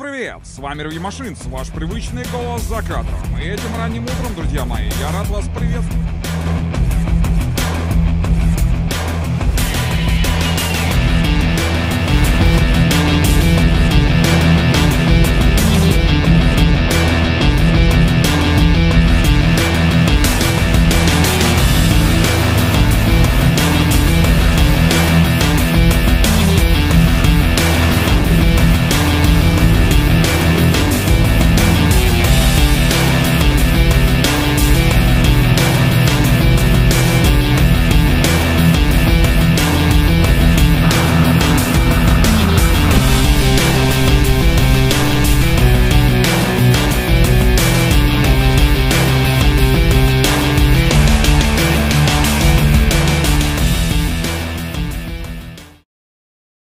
привет! С вами Рви Машинс, ваш привычный голос за кадром. И этим ранним утром, друзья мои, я рад вас приветствовать.